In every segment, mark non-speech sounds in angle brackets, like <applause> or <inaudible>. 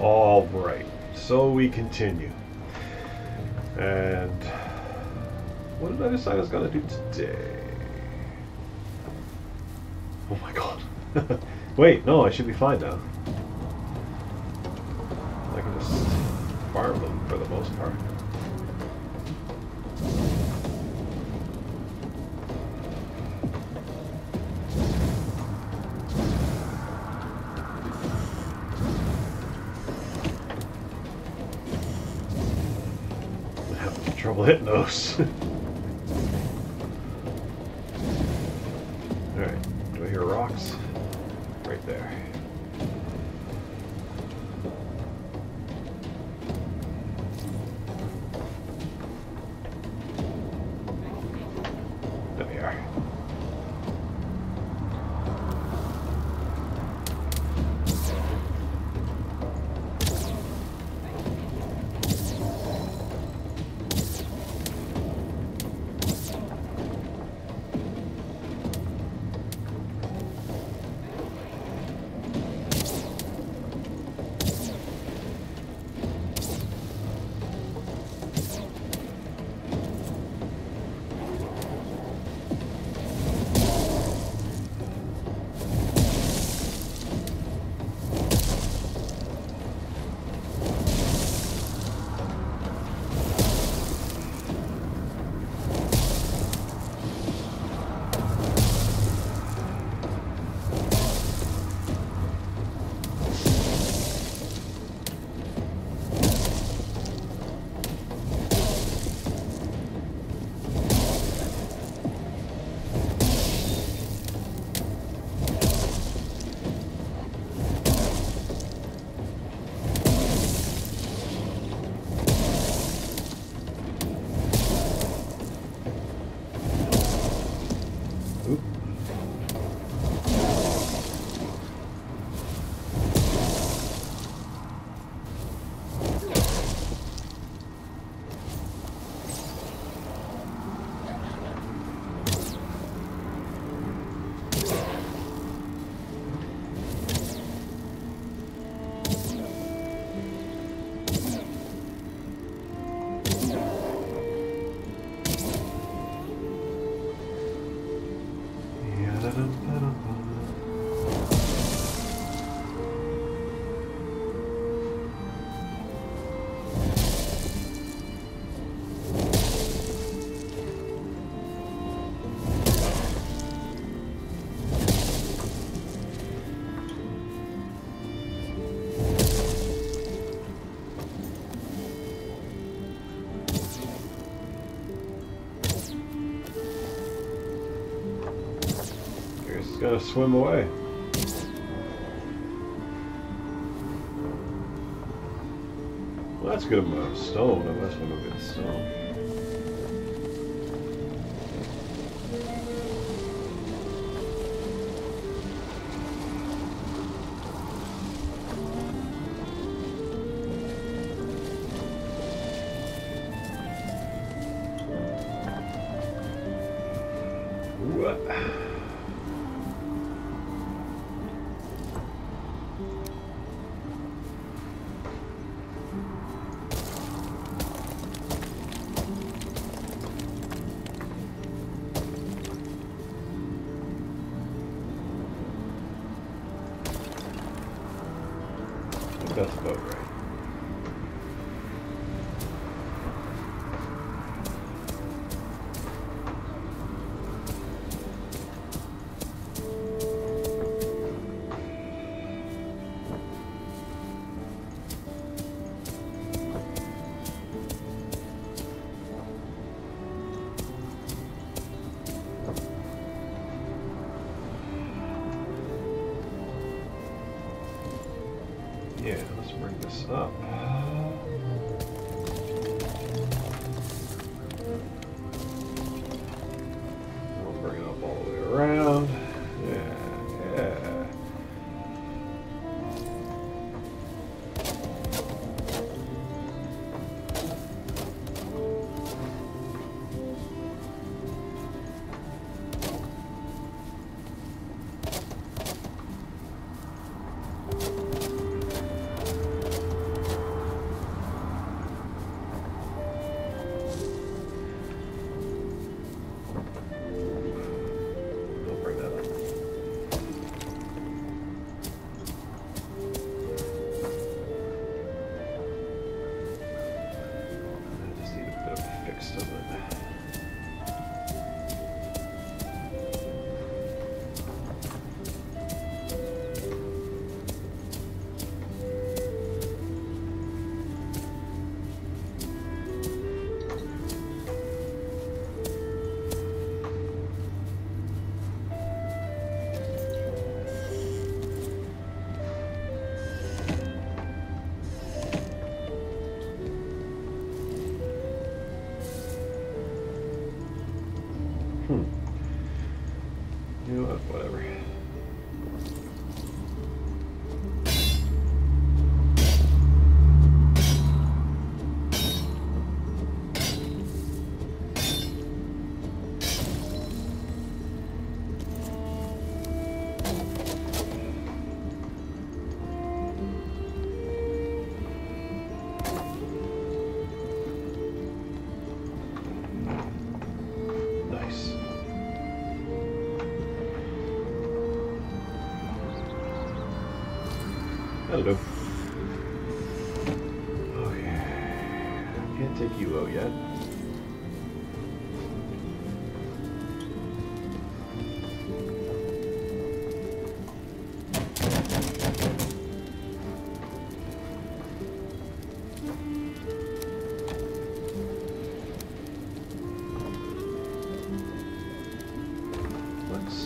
All right, so we continue. And what did I decide I was going to do today? Oh my god. <laughs> Wait, no, I should be fine now. I can just farm them for the most part. Having <laughs> gonna swim away. Well, that's good amount of uh, stone. I must want to get stone. That's about right.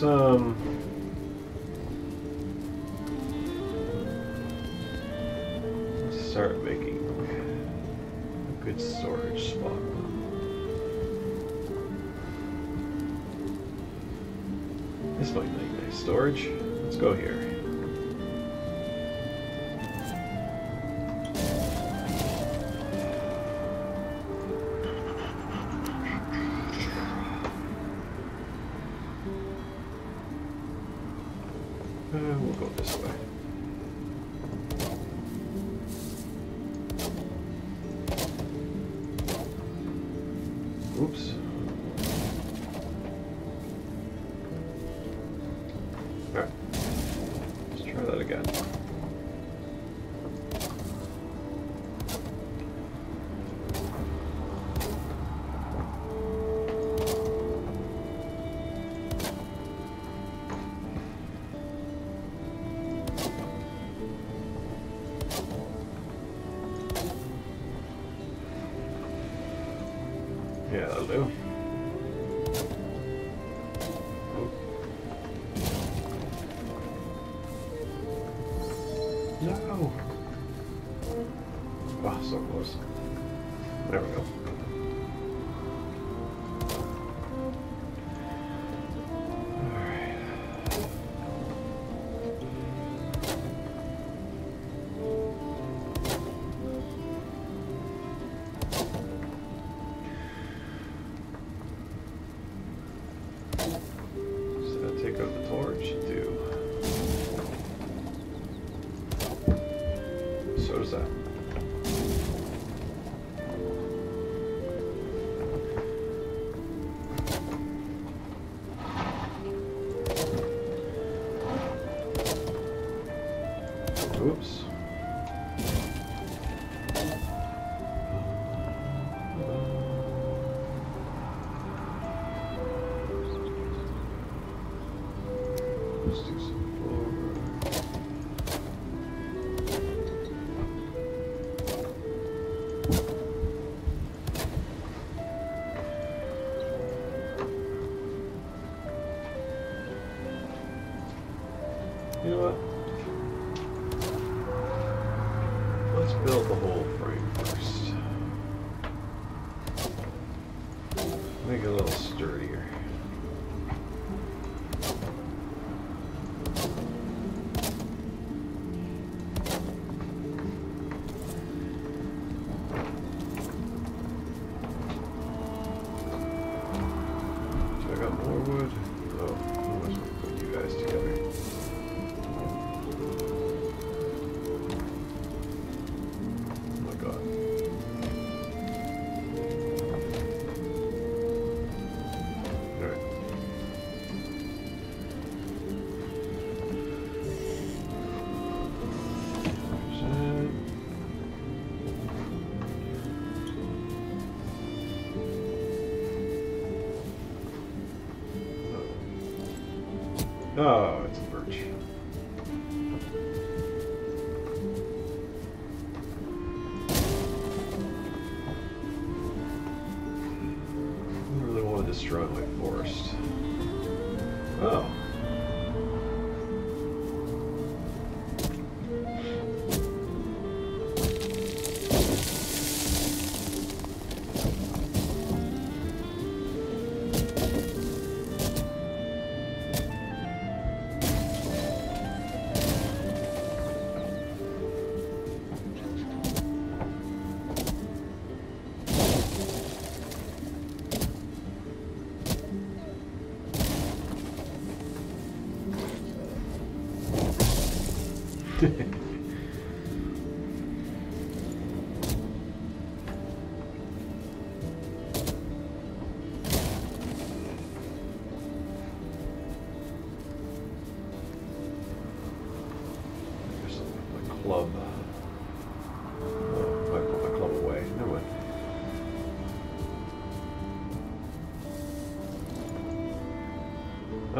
Um let's start making a good storage spot. This might make nice storage. Let's go here. Oops. Let's build the whole frame first. Make it a little sturdier. Oh, it's a birch. I really want to destroy my forest. Oh.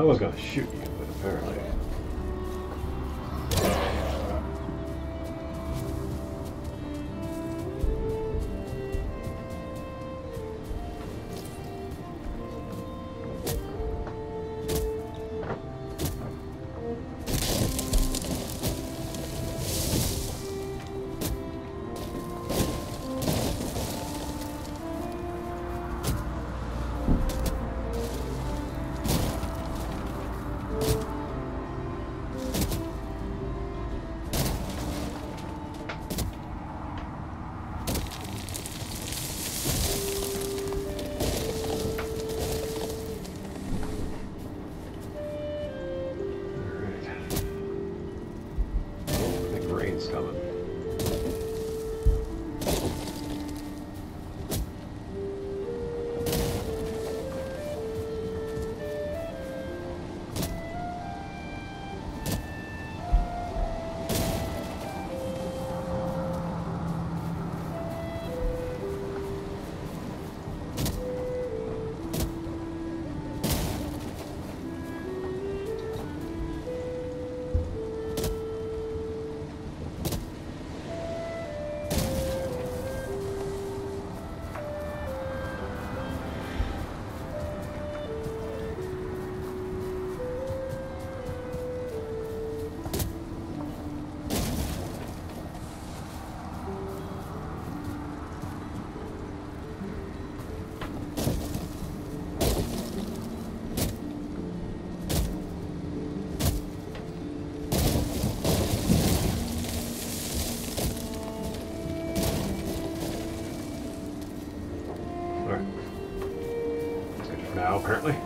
Was gonna shoot you, but apparently. Good for now,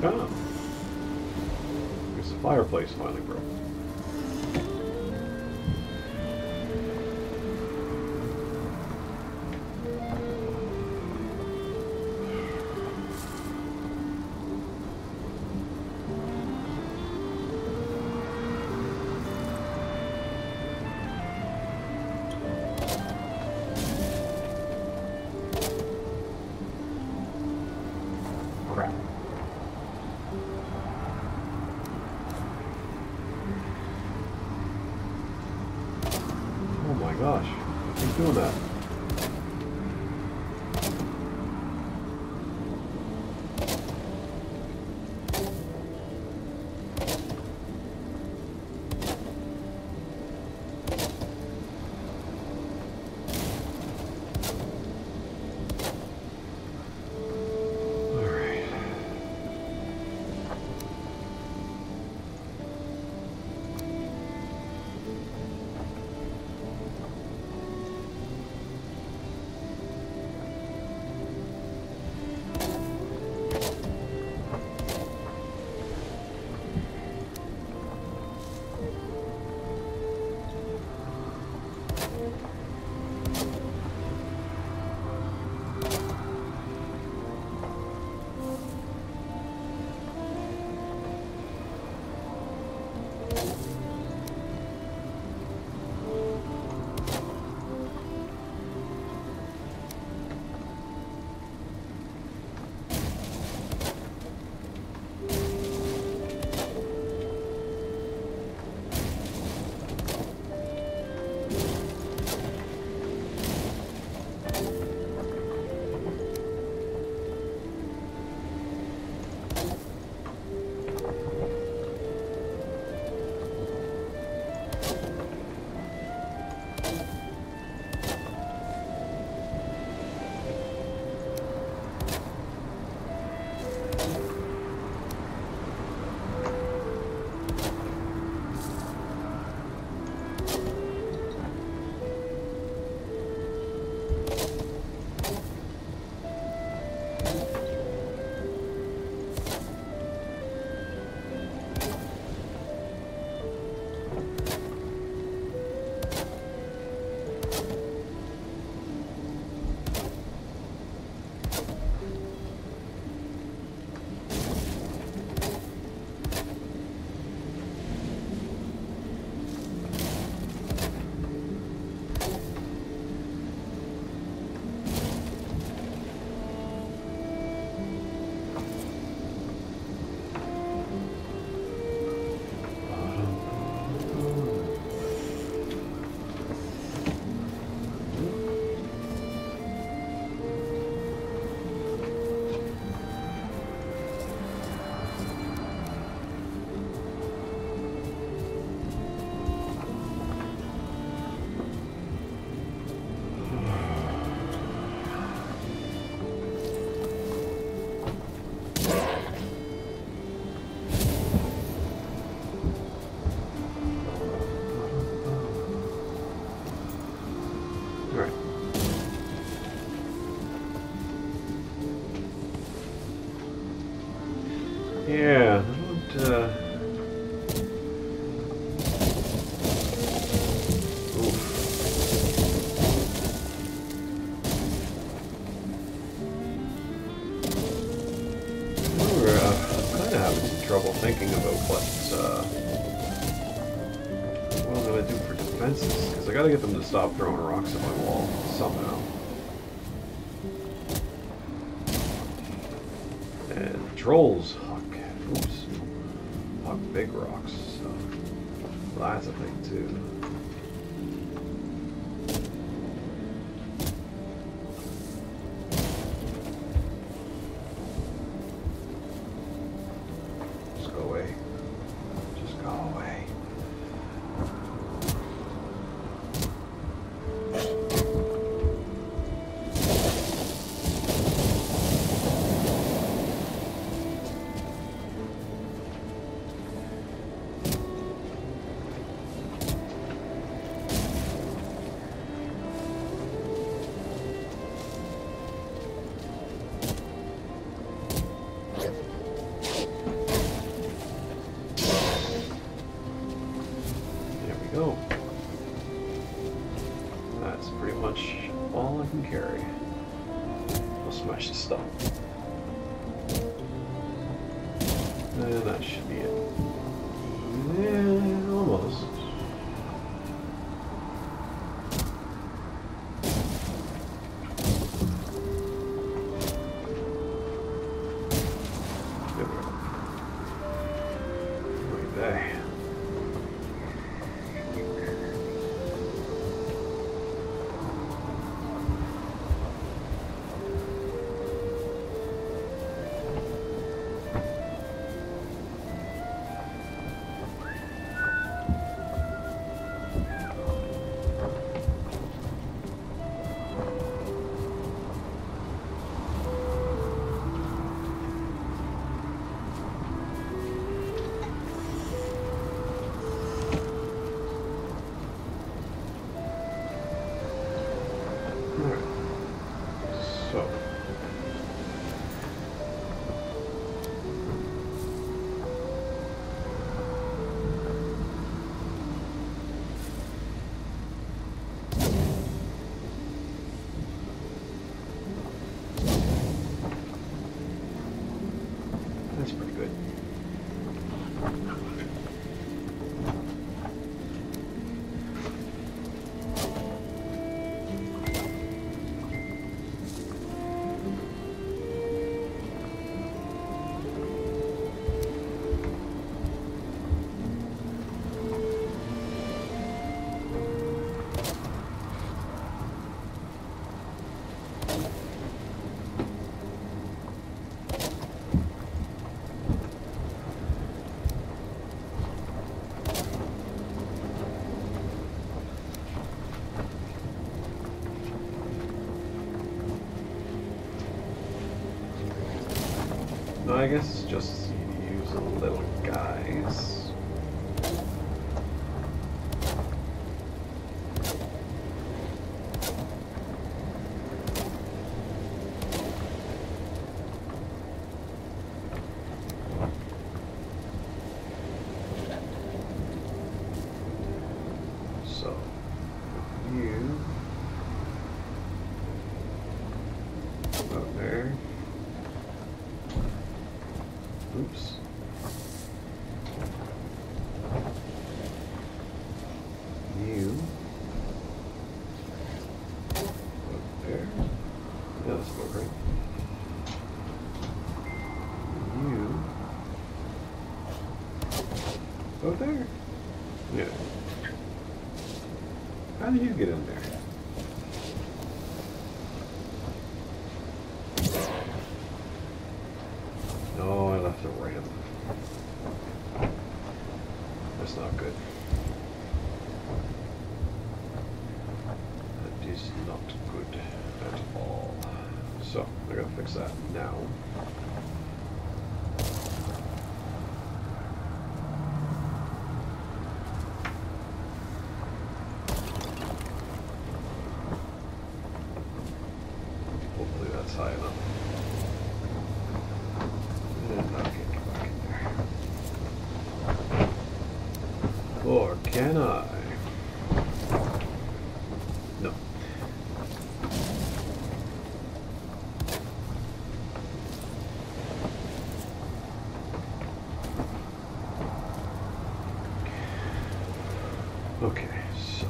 Guess the fireplace finally broke. Yeah, uh, uh, I'm kind of having some trouble thinking about what, uh, what I going to do for defenses, because i got to get them to stop throwing rocks at my wall somehow. I guess it's just use the little guys. So, you out there. Oops. You. Up there. Yeah, that's about right. You. Up there. Yeah. How did you get in Can I? No. Okay, so.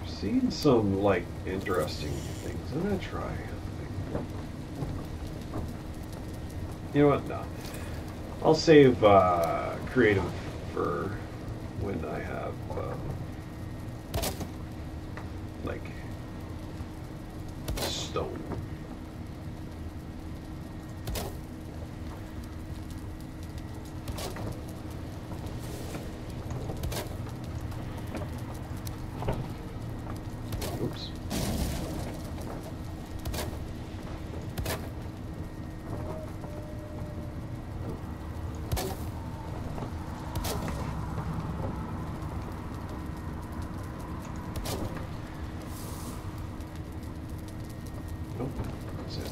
I've seen some, like, interesting things. I'm gonna try. You know what? No. I'll save uh, creative for when I have, um, like, stone. Oops. Nope, that's it.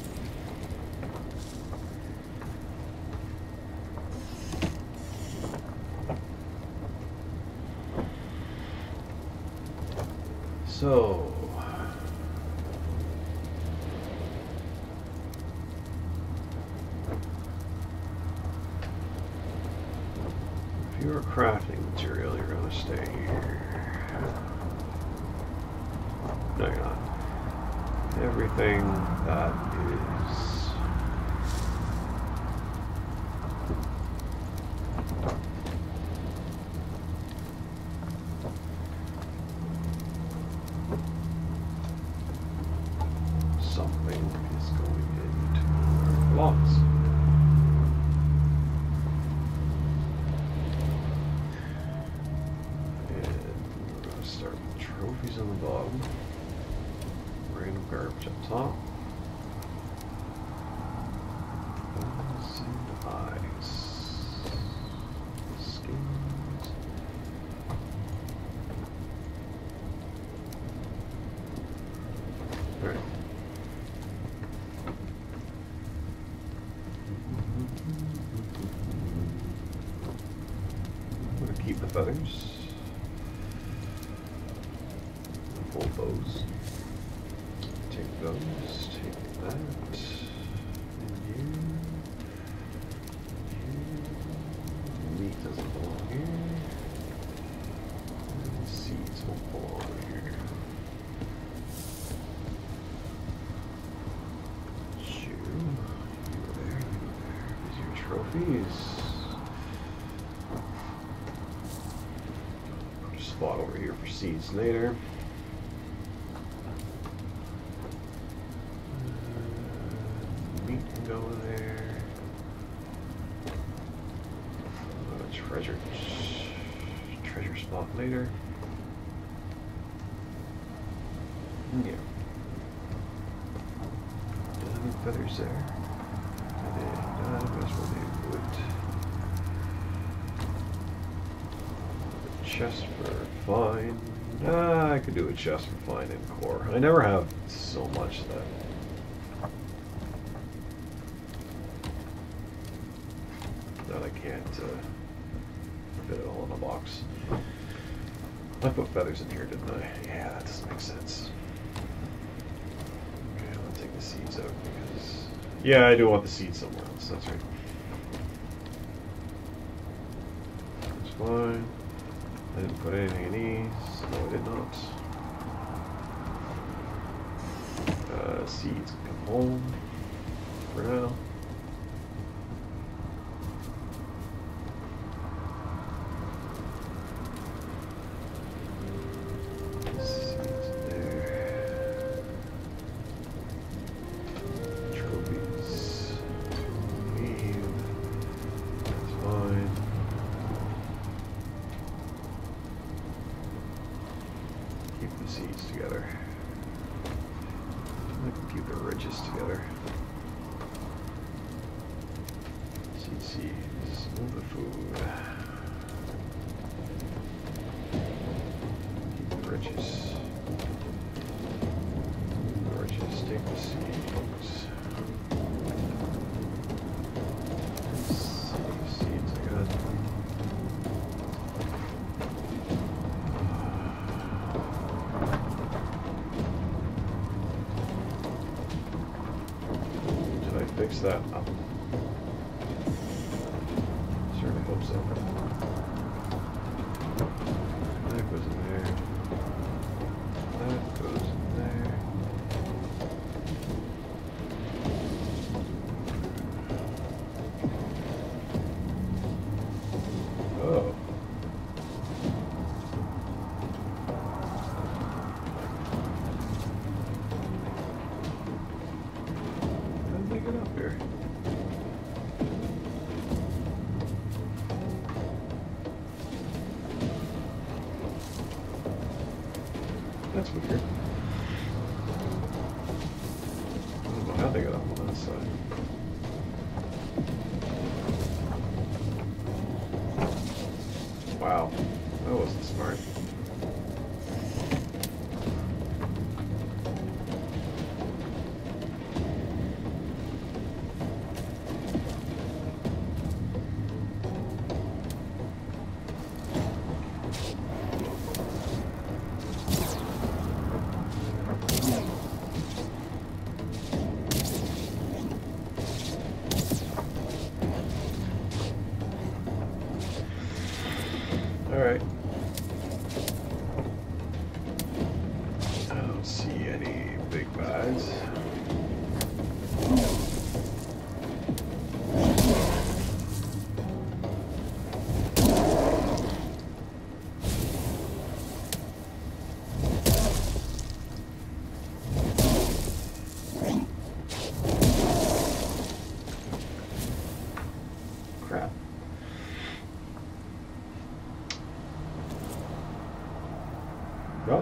So, if you're crafting material, you're going to stay here. No, you're not. Everything that is. Feathers. Full bows. Take those, take that. And you. You. Meat doesn't belong here. And seeds won't belong here. You. You were there, you were there. These are your trophies. Put a spot over here for seeds later. Uh, Meat can go there. Uh, treasure, treasure spot later. Yeah. Any feathers there? And uh, that's where they would. Chest for fine. Ah, I could do a chest for fine and core. I never have so much that that I can't uh, fit it all in a box. I put feathers in here, didn't I? Yeah, that doesn't make sense. Okay, I'll take the seeds out because yeah, I do want the seeds somewhere else. That's right. That's fine. I didn't put anything in these. No, I did not. Uh, seeds can come home for now. That? Um,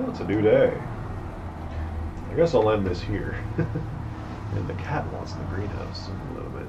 It's a new day. I guess I'll end this here. <laughs> and the cat wants the greenhouse in a little bit.